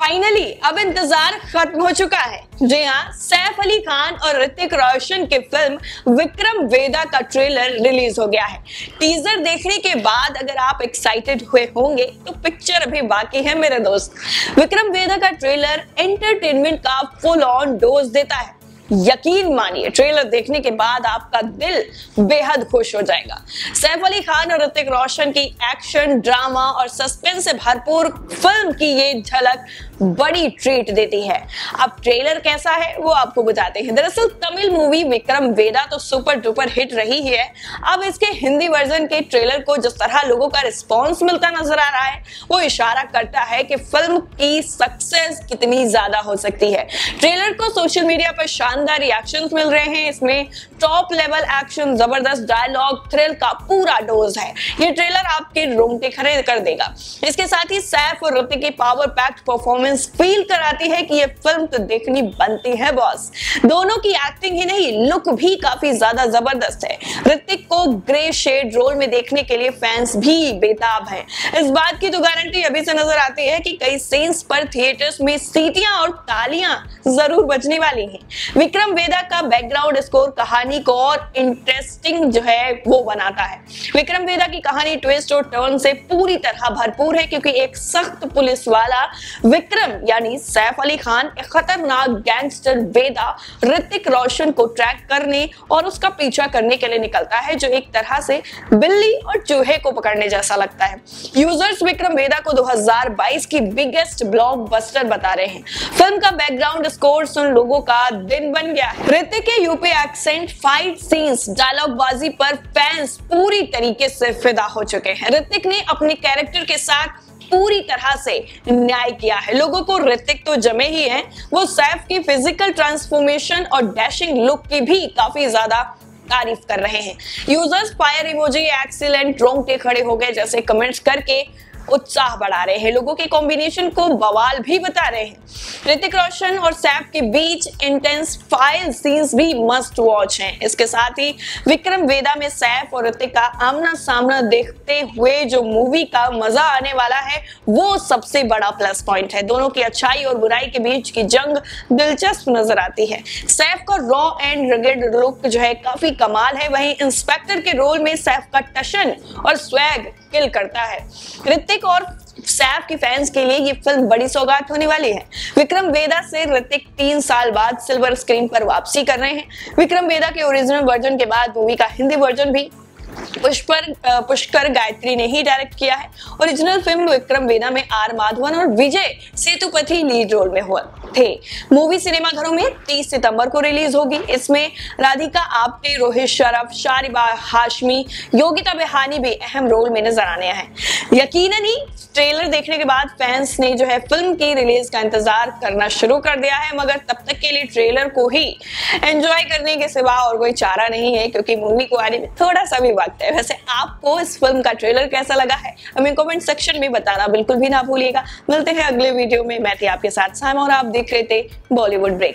Finally अब इंतज़ार खत्म हो चुका है। जी हाँ सैफ अली खान और ऋतिक रोशन की फ़िल्म विक्रम वेदा का ट्रेलर रिलीज़ हो गया है। टीजर देखने के बाद अगर आप एक्साइटेड हुए होंगे तो पिक्चर अभी बाकी है मेरे दोस्त। विक्रम वेदा का ट्रेलर एंटरटेनमेंट का फुल ऑन डोज देता है। यकीन मानिए ट्रेलर देखने के बाद आपका दिल बेहद खुश हो जाएगा। सैफ अली खान और ऋतिक रोशन की एक्शन ड्रामा और सस्पेंस से भरपूर फ़िल्म की ये झलक बड़ी ट्रीट देती है। अब ट्रेलर कैसा है, वो आपको बताते हैं। दरअसल तमिल मूवी विक्रम वेदा तो सुपर डुपर हिट रही है अब इसके हिंदी वर्जन के ट्रेलर को जिस तरह लोगों का रिस्पॉन्स मिलता नज़र आ रहा है, वो इशारा करता है कि फ़िल्म की सक्सेस कितनी ज़्यादा हो सकती है। ट्रेलर को सोशल मीडिया पर शानदार रिएक्शन मिल रहे हैं। इसमें टॉप लेवल एक्शन ज़बरदस्त डायलॉग थ्रिल का पूरा डोज है। ये ट्रेलर आपके रोंगटे खड़े कर देगा। इसके साथ ही सैफ और ऋतिक की पावर पैक्ड परफॉर्मेंस फील कराती है कि ये फ़िल्म तो देखनी बनती है बॉस दोनों की एक्टिंग ही नहीं लुक भी काफ़ी ज़्यादा ज़बरदस्त है। ऋतिक को ग्रे शेड रोल में देखने के लिए फैंस भी बेताब हैं। इस बात की तो गारंटी अभी से नज़र आती है कि कई सीन्स पर थिएटर्स में सीटियाँ और तालियाँ ज़रूर बजने वाली हैं। विक्रम वेदा का बैकग्राउंड स्कोर कहानी को और इंटरेस्टिंग जो है वो बनाता है। विक्रम वेदा की कहानी ट्विस्ट और टर्न से पूरी तरह भरपूर है, क्योंकि एक सख्त पुलिस वाला विक्रम यानी सैफ अली खान, एक खतरनाक गैंगस्टर वेदा ऋतिक रोशन को ट्रैक करने और उसका पीछा करने के लिए निकलता है, जो एक तरह से बिल्ली और चूहे को पकड़ने जैसा लगता है। यूज़र्स विक्रम वेदा को 2022 की बिगेस्ट ब्लॉकबस्टर बता रहे हैं। फ़िल्म का बैकग्राउंड स्कोर सुन लोगों का दिन बन गया है। ऋतिक के UP accent fight scenes dialogue बाजी पर फैंस पूरी तरीके से फिदा हो चुके हैं। ऋतिक ने अपने कैरेक्टर के साथ पूरी तरह से न्याय किया है। लोगों को ऋतिक तो जमे ही हैं। वो सैफ की फ़िज़िकल ट्रांसफॉर्मेशन और डैशिंग लुक की भी काफ़ी ज़्यादा तारीफ़ कर रहे हैं। यूज़र्स फायर इमोजी एक्सीलेंट रोंगटे खड़े हो गए, जैसे कमेंट्स करके उत्साह बढ़ा रहे हैं। लोगों के कॉम्बिनेशन को बवाल भी बता रहे हैं। ऋतिक रोशन और सैफ के बीच इंटेंस फ़ाइल सीन्स भी मस्ट वॉच हैं। इसके साथ ही विक्रम वेदा में सैफ और ऋतिक का आमना सामना देखते हुए जो मूवी का मज़ा आने वाला है, वो सबसे बड़ा प्लस पॉइंट है। दोनों की अच्छाई और बुराई के बीच की जंग दिलचस्प नज़र आती है। सैफ का रॉ एंड रगेड लुक जो है काफ़ी कमाल है। वहीं इंस्पेक्टर के रोल में सैफ का टशन और स्वैग किल करता है। ऋतिक और सैफ की फैंस के लिए ये फ़िल्म बड़ी सौगात होने वाली है। विक्रम वेदा से ऋतिक तीन साल बाद सिल्वर स्क्रीन पर वापसी कर रहे हैं। विक्रम वेदा के ओरिजिनल वर्जन के बाद मूवी का हिंदी वर्जन भी पुष्पर पुष्कर गायत्री ने ही डायरेक्ट किया है। ओरिजिनल फ़िल्म विक्रम वेदा में आर माधवन और विजय सेतुपति लीड रोल में हुआ थे। मूवी सिनेमा घरों में 30 सितंबर को रिलीज़ होगी। इसमें राधिका आप्टे, रोहित शरफ शारिबा हाशमी, योगिता बेहानी भी अहम रोल में नज़र आने हैं। यकीनन ही ट्रेलर देखने के बाद फैंस ने जो है फ़िल्म की रिलीज़ का इंतज़ार करना शुरू कर दिया है, मगर तब तक के लिए ट्रेलर को ही एंजॉय करने के सिवा और कोई चारा नहीं है, क्योंकि मूवी को आने में थोड़ा सा भी वक्त है। वैसे आपको इस फ़िल्म का ट्रेलर कैसा लगा है? हमें कमेंट सेक्शन में बताना, बिल्कुल भी ना भूलिएगा। मिलते हैं अगले वीडियो में। मैं थी आपके साथ साम और आप देख रहे थे बॉलीवुड ब्रेक